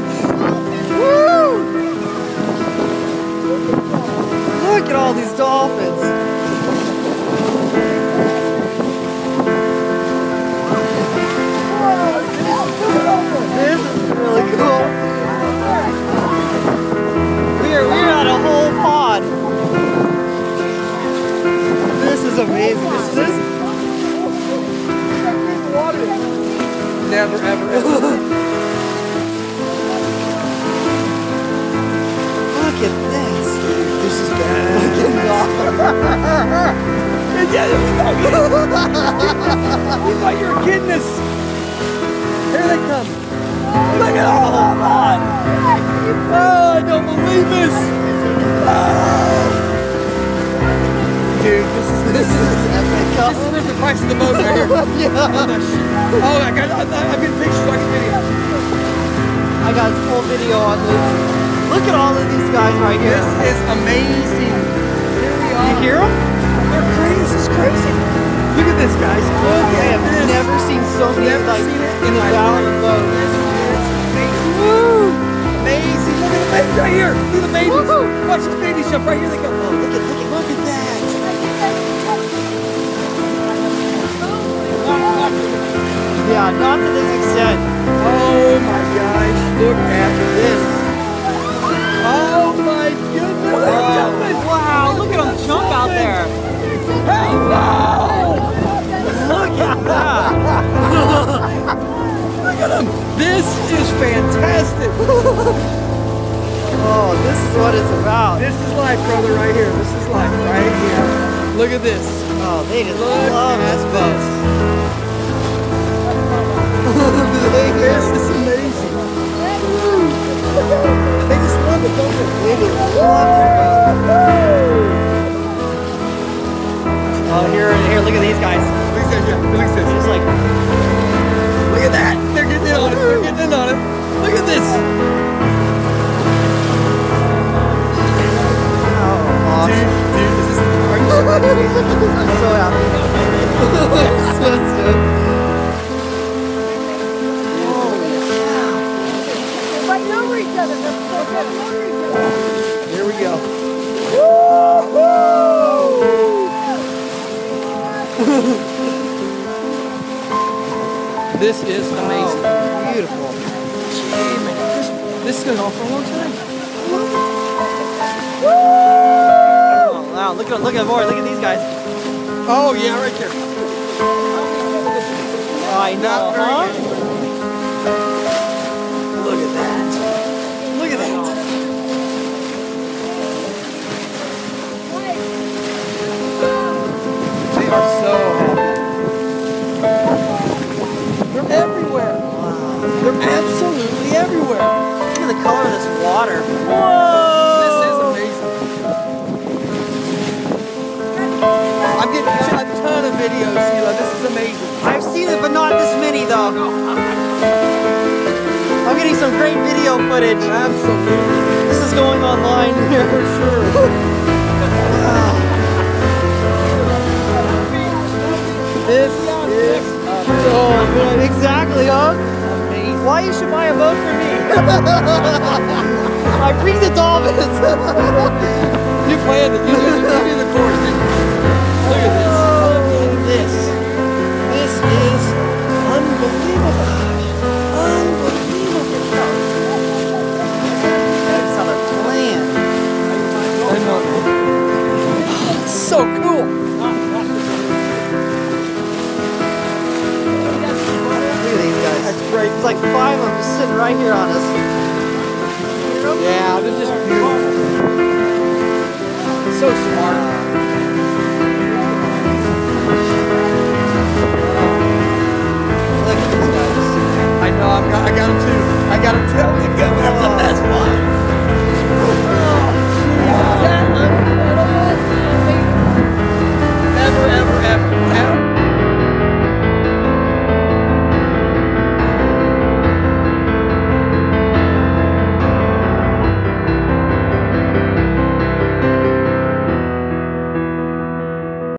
much. Woo! Look at all these dolphins. This is really cool. We are we are at a whole amazing. This is never ever. We thought you, thought you were kidding us. Here they come. Look at all of them. Oh, I don't believe this. Oh. Dude, this is this is epic. this is the price of the boat right here. yeah. Oh, I got I, I've got pictures I can video. I got full video on this. Look at all of these guys right here. This is amazing. Here we are. You hear them? Crazy. This is crazy. Look at this, guys. I have never seen so many like in a valley life. of boats. Amazing. Woo! Amazing. Look at the babies right here. Look at the babies. Watch these babies jump right here. They go. Oh, look at look at Look at that. Yeah, not to this extent. Oh my gosh. Look at this. Fantastic. Oh, this is what it's about. This is life, brother, right here. This is life right here. Look at this. Oh, they just Look love this boat. This is amazing. They just love it, don't they? They just love this I'm so happy. so other. Here we go. This is amazing. Oh, beautiful. Gee, this, this is going on for a long time. Wow, look at look at more. Look at these guys. Oh, yeah, right there. I know, Not very huh? Some great video footage. Absolutely. This is going online here for sure. This is Oh, man, exactly, huh? amazing. Why you should buy a boat for me? I bring the dolphins. You planned it. You did, you did the course, so cool. Look at these guys. That's great. It's like five of them sitting right here on us. Yeah, they're just beautiful. So smart.